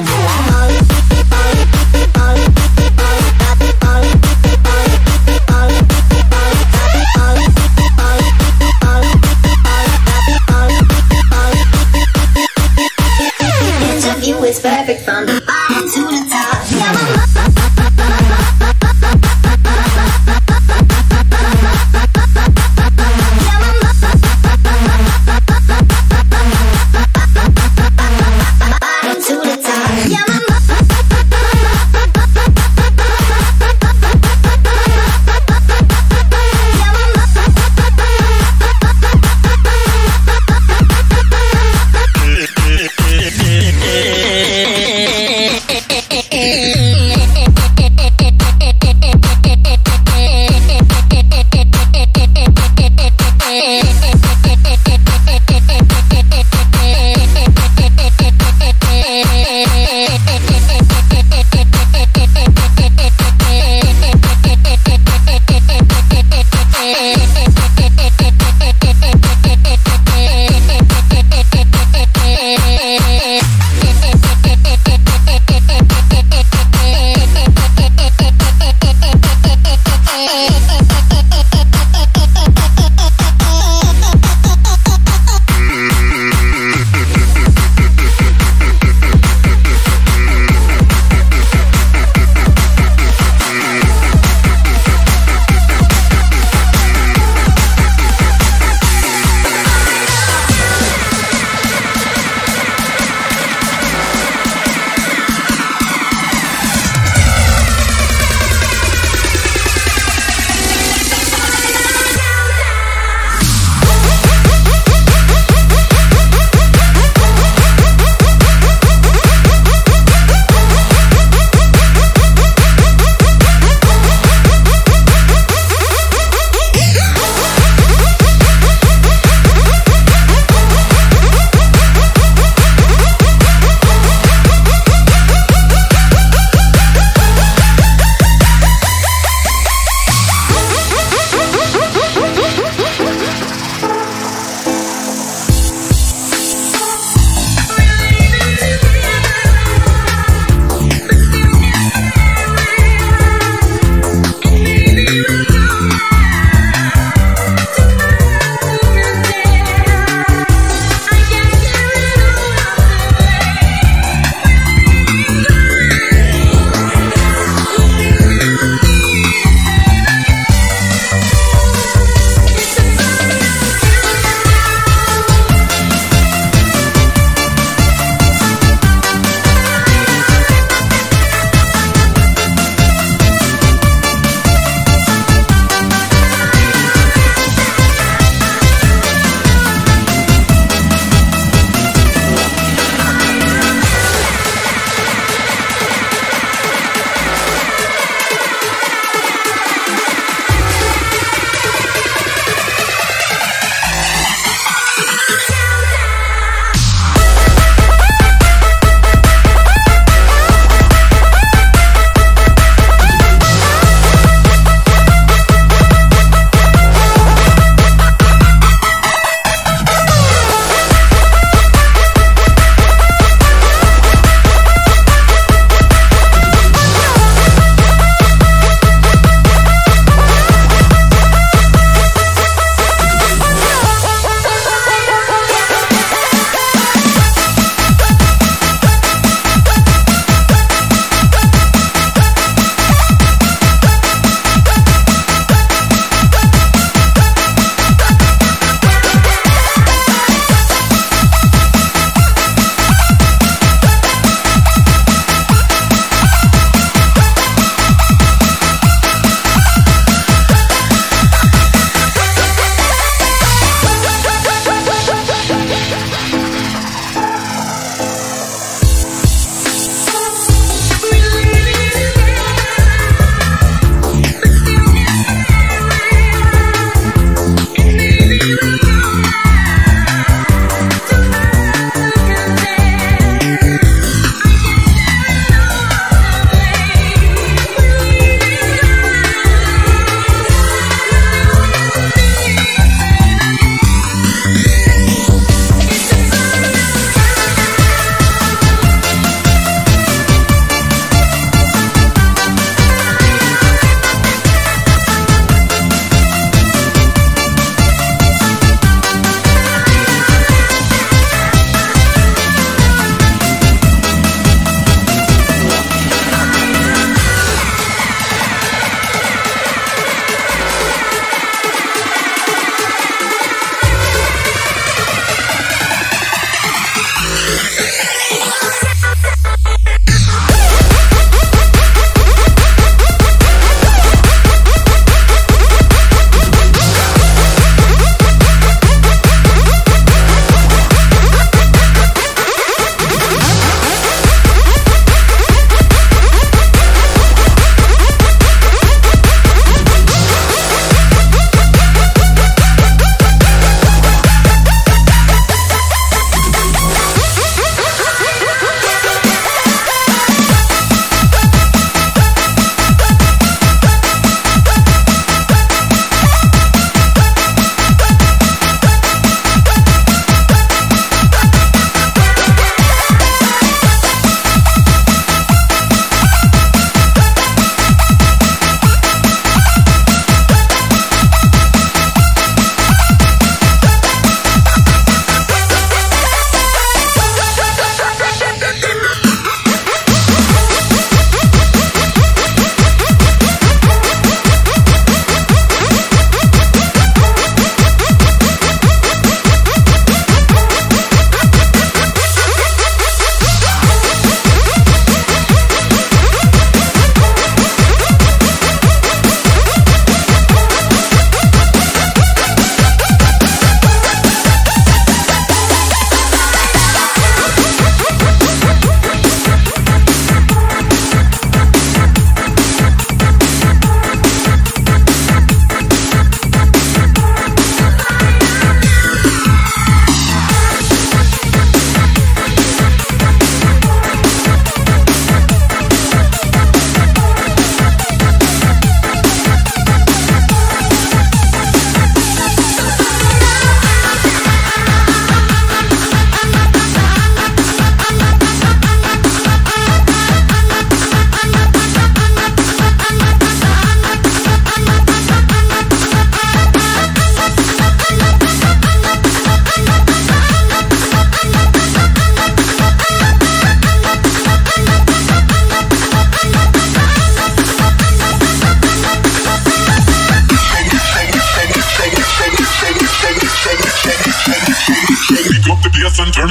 room.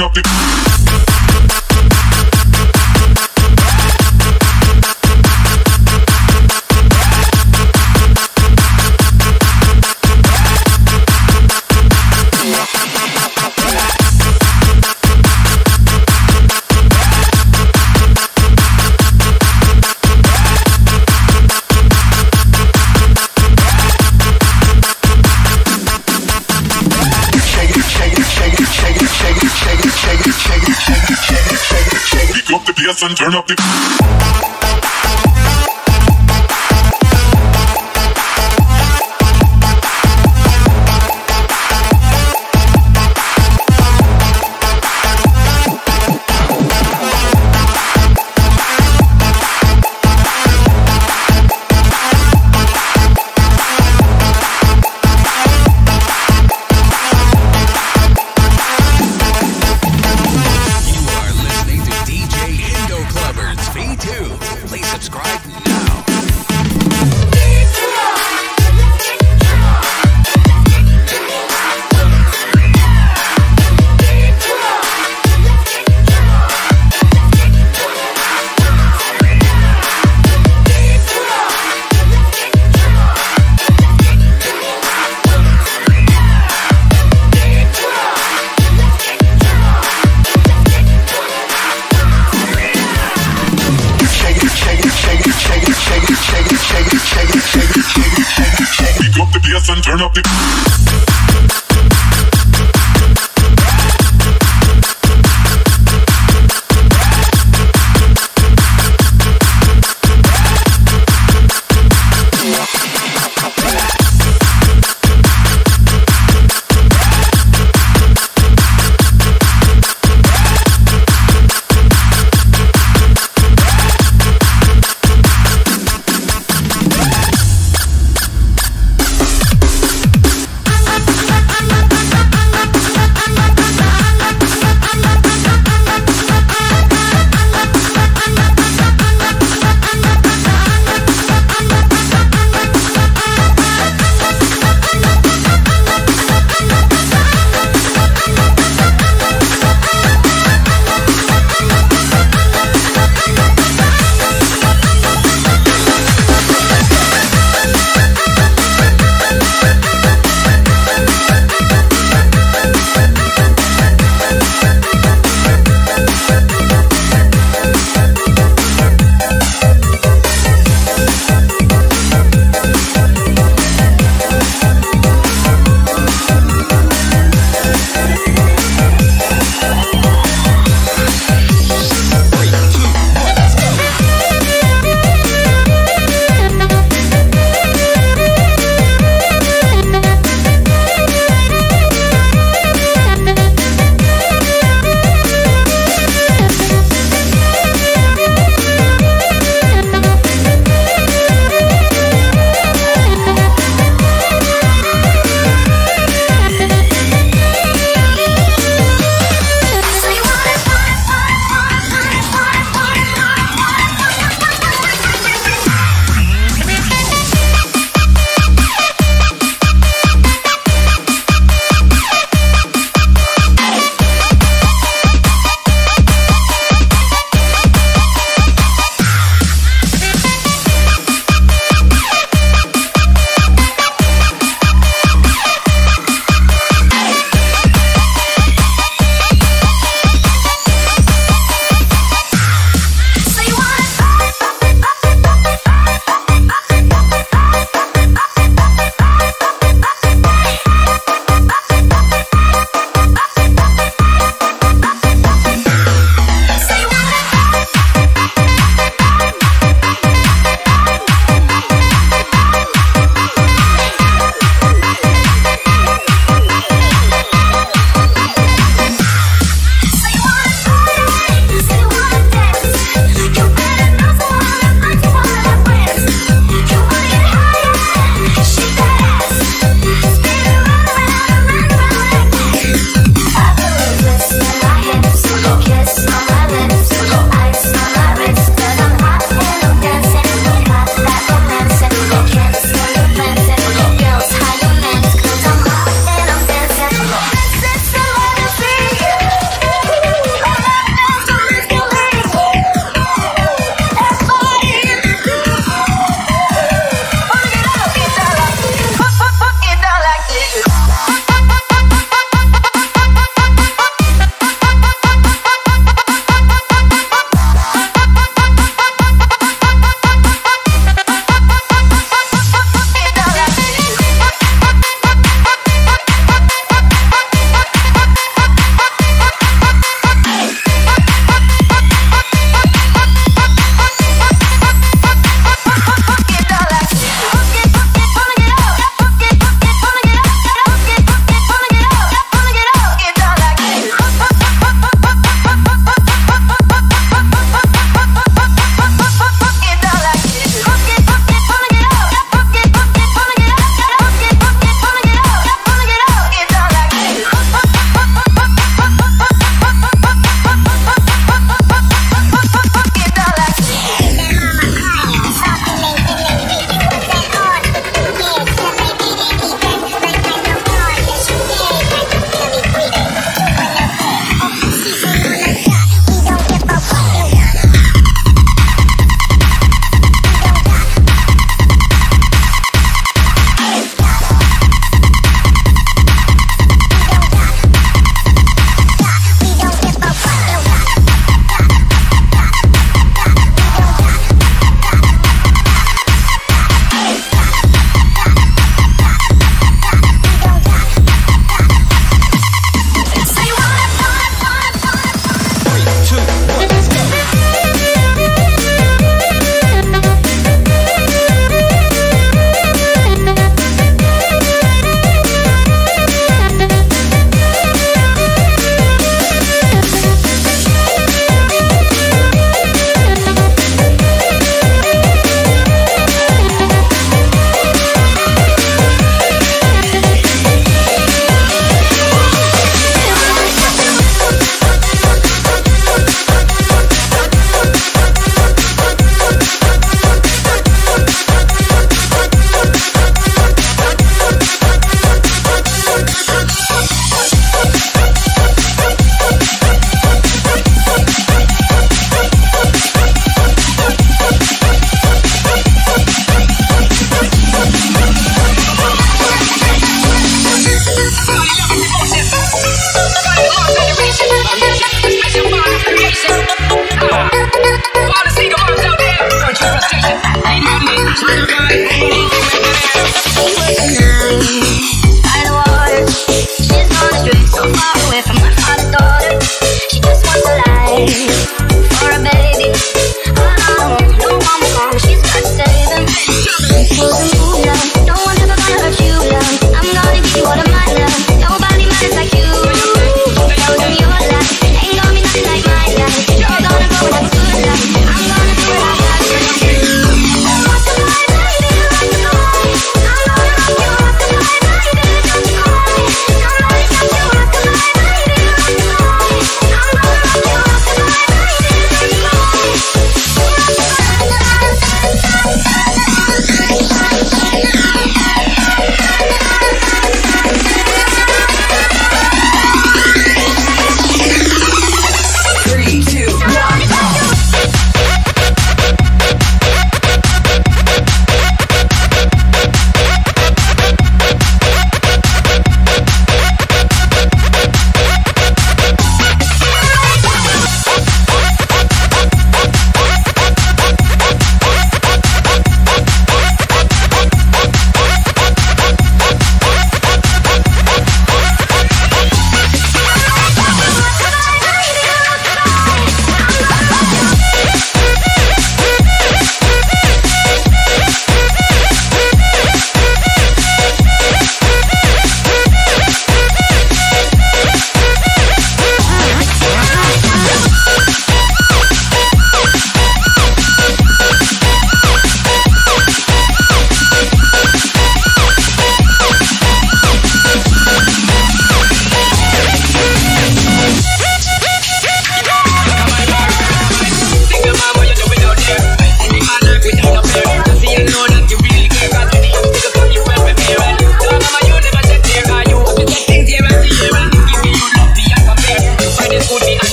Turn up the. Bass and turn up the. Turn up the.